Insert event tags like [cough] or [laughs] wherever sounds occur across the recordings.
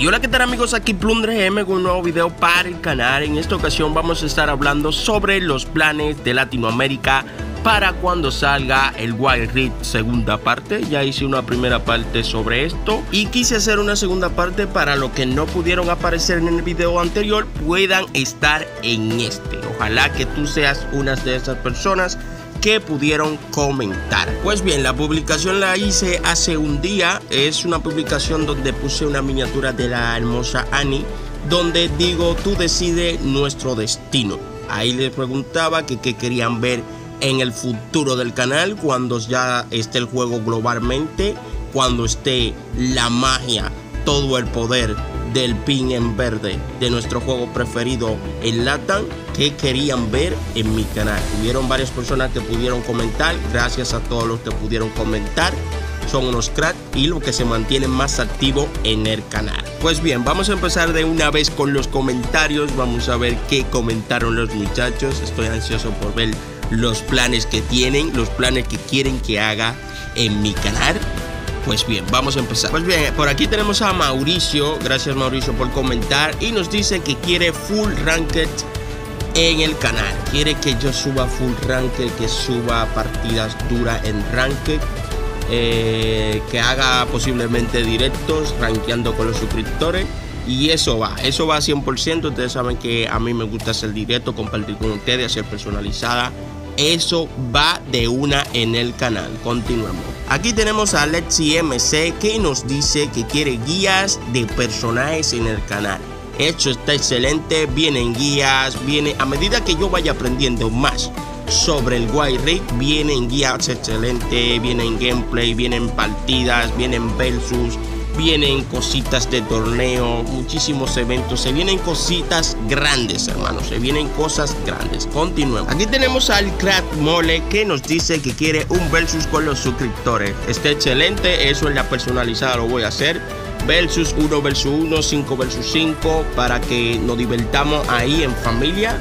Y hola qué tal amigos, aquí Plunder GM con un nuevo video para el canal. En esta ocasión vamos a estar hablando sobre los planes de Latinoamérica para cuando salga el Wild Rift segunda parte. Ya hice una primera parte sobre esto y quise hacer una segunda parte para los que no pudieron aparecer en el video anterior puedan estar en este. Ojalá que tú seas una de esas personas que pudieron comentar. Pues bien, la publicación la hice hace un día. Es una publicación donde puse una miniatura de la hermosa Annie, donde digo, tú decides nuestro destino. Ahí les preguntaba que qué querían ver en el futuro del canal cuando ya esté el juego globalmente, cuando esté la magia, todo el poder del pin en verde de nuestro juego preferido en Latam que querían ver en mi canal. Hubieron varias personas que pudieron comentar, gracias a todos los que pudieron comentar. Son unos cracks y los que se mantienen más activos en el canal. Pues bien, vamos a empezar de una vez con los comentarios. Vamos a ver qué comentaron los muchachos. Estoy ansioso por ver los planes que tienen, los planes que quieren que haga en mi canal. Pues bien, vamos a empezar. Pues bien, por aquí tenemos a Mauricio. Gracias Mauricio por comentar. Y nos dice que quiere full ranked en el canal. Quiere que yo suba full ranked, que suba partidas duras en ranked. Eh, que haga posiblemente directos, rankeando con los suscriptores. Y eso va, eso va 100%. Ustedes saben que a mí me gusta hacer directo, compartir con ustedes, hacer personalizada. Eso va de una en el canal. Continuemos. Aquí tenemos a Lexi MC que nos dice que quiere guías de personajes en el canal. Hecho está excelente, vienen guías, viene a medida que yo vaya aprendiendo más sobre el Wild Rift, vienen guías excelentes, vienen gameplay, vienen partidas, vienen versus, vienen cositas de torneo, muchísimos eventos, se vienen cositas grandes, hermanos, se vienen cosas grandes. Continuemos. Aquí tenemos al Crack Mole que nos dice que quiere un versus con los suscriptores. Está excelente, eso en la personalizada lo voy a hacer. Versus 1 versus 1, 5 versus 5, para que nos divertamos ahí en familia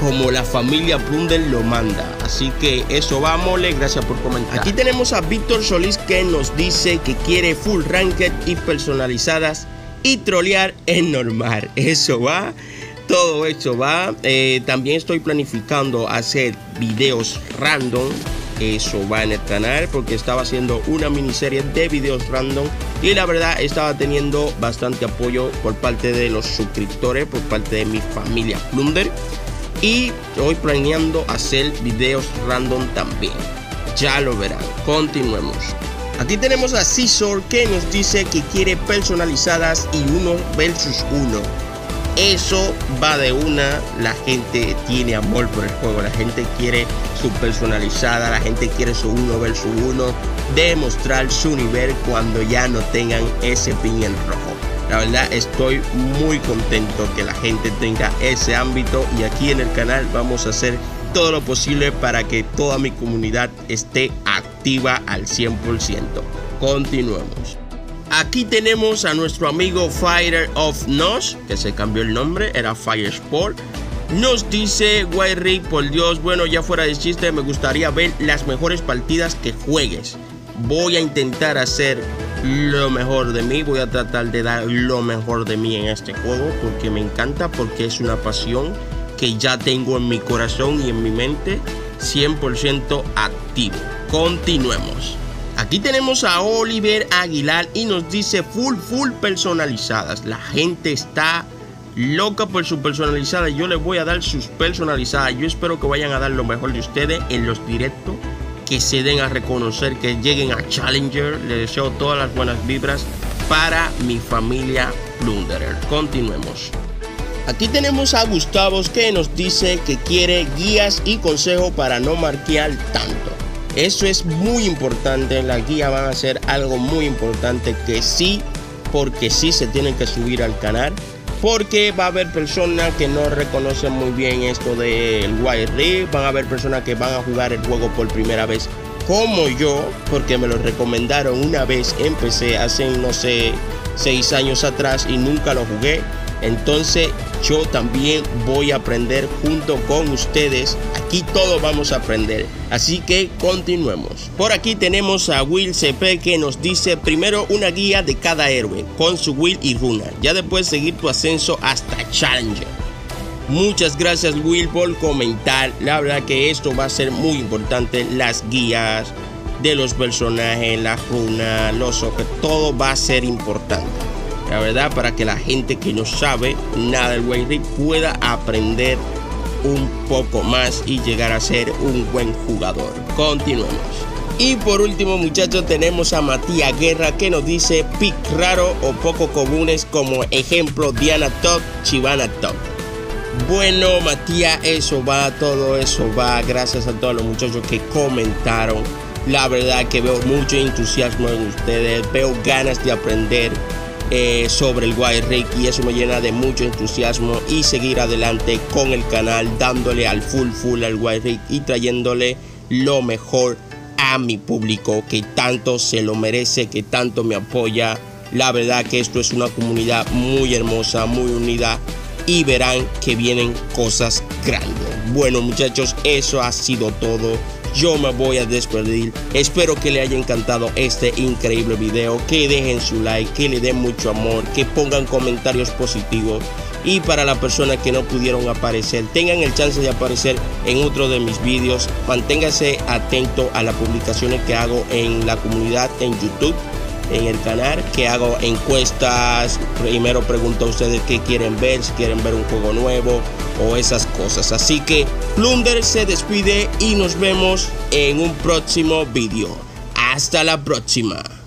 como la familia Plunder lo manda. Así que eso va, mole. Gracias por comentar. Aquí tenemos a Víctor Solís que nos dice que quiere full ranked y personalizadas y trolear en normal. [laughs] Eso va. Todo eso va. Eh, también estoy planificando hacer videos random. Eso va en el canal porque estaba haciendo una miniserie de videos random y la verdad estaba teniendo bastante apoyo por parte de los suscriptores, por parte de mi familia Plunder y estoy planeando hacer videos random también. Ya lo verán. Continuemos. Aquí tenemos a Scissor que nos dice que quiere personalizadas y uno versus uno. Eso va de una. La gente tiene amor por el juego. La gente quiere su personalizada. La gente quiere su uno versus uno. Demostrar su nivel cuando ya no tengan ese pin rojo. La verdad estoy muy contento que la gente tenga ese ámbito y aquí en el canal vamos a hacer todo lo posible para que toda mi comunidad esté activa al 100%. Continuemos. Aquí tenemos a nuestro amigo Fighter of Nos, que se cambió el nombre, era Fire Sport. Nos dice Rick, por Dios, bueno, ya fuera de chiste, me gustaría ver las mejores partidas que juegues. Voy a intentar hacer lo mejor de mí, voy a tratar de dar lo mejor de mí en este juego porque me encanta, porque es una pasión que ya tengo en mi corazón y en mi mente 100% activo. Continuemos. Aquí tenemos a Oliver Aguilar y nos dice full, full personalizadas. La gente está loca por su personalizada. Yo les voy a dar sus personalizadas. Yo espero que vayan a dar lo mejor de ustedes en los directos que se den a reconocer, que lleguen a Challenger. Les deseo todas las buenas vibras para mi familia Plunderer. Continuemos. Aquí tenemos a Gustavo que nos dice que quiere guías y consejos para no marquear tanto. Eso es muy importante. Las guías van a ser algo muy importante que sí, porque sí se tienen que subir al canal porque va a haber personas que no reconocen muy bien esto del Wild Rift, van a haber personas que van a jugar el juego por primera vez como yo, porque me lo recomendaron una vez, empecé hace no sé, seis años atrás y nunca lo jugué. Entonces yo también voy a aprender junto con ustedes. Aquí todos vamos a aprender. Así que continuemos. Por aquí tenemos a Will CP que nos dice primero una guía de cada héroe con su Will y Runa. Ya después seguir tu ascenso hasta Challenger. Muchas gracias Will por comentar. La verdad que esto va a ser muy importante. Las guías de los personajes, la runa, los objetos, todo va a ser importante la verdad, para que la gente que no sabe nada del White pueda aprender un poco más y llegar a ser un buen jugador. Continuemos. Y por último, muchachos, tenemos a Matías Guerra que nos dice pick raro o poco comunes como ejemplo Diana Top, Chivana Top. Bueno, Matías, eso va, todo eso va. Gracias a todos los muchachos que comentaron. La verdad que veo mucho entusiasmo en ustedes, veo ganas de aprender eh, sobre el Rick y eso me llena de mucho entusiasmo y seguir adelante con el canal dándole al full full al Rick y trayéndole lo mejor a mi público que tanto se lo merece, que tanto me apoya. La verdad que esto es una comunidad muy hermosa, muy unida y verán que vienen cosas grandes. Bueno muchachos, eso ha sido todo yo me voy a despedir. Espero que le haya encantado este increíble video, que dejen su like, que le den mucho amor, que pongan comentarios positivos. Y para las personas que no pudieron aparecer, tengan el chance de aparecer en otro de mis vídeos. Manténgase atento a las publicaciones que hago en la comunidad en YouTube en el canal que hago encuestas. Primero pregunto a ustedes qué quieren ver, si quieren ver un juego nuevo o esas cosas. Así que Plunder se despide y nos vemos en un próximo vídeo. Hasta la próxima.